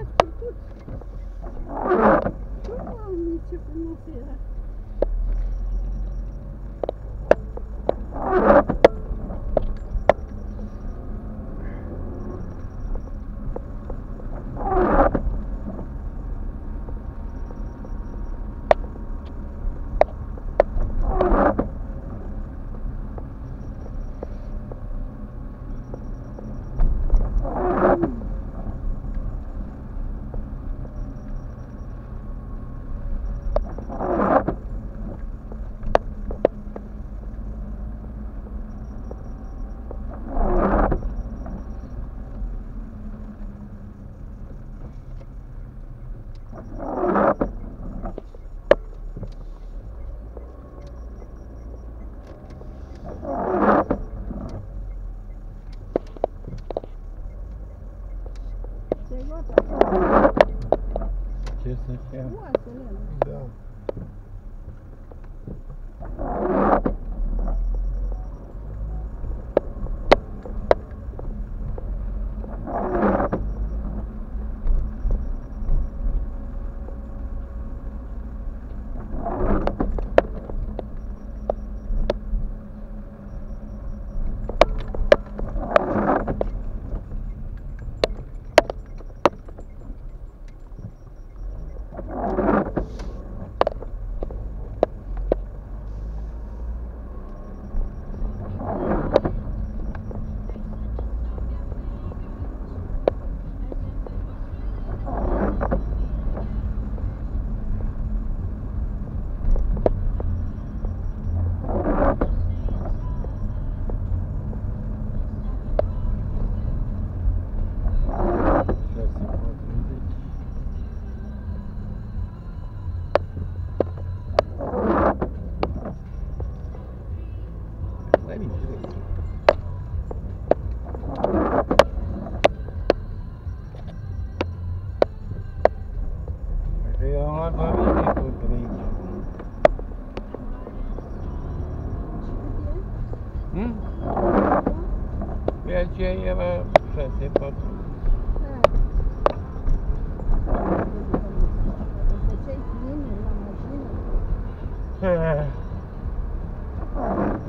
Aveați curcuți. Doamne, ce frumos era. Ți-ai luat așa Ce să fie? oasele alea. Da.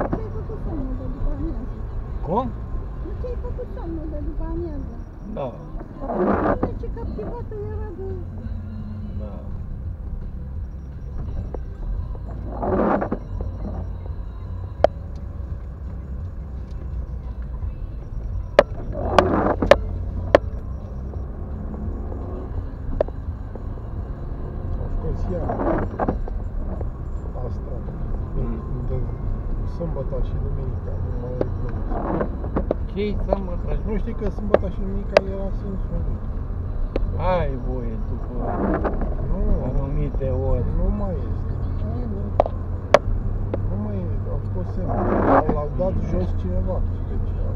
Ți-ai făcut somnul de după amiază. Cum? Nu ți-ai făcut somnul de după amiază. Da, Doamne, ce captivată era de... da. Au scos iar asta. Mm. De sâmbătă și duminica. Nu mai e glumă. Ce-i sâmbătă? Nu știi că sâmbătă și duminica era sensul unic. Ai voie după Nu, anumite ori. nu mai este. Nu mai e. Au scos semnul. L-au dat jos cineva special.